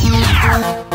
Yeah.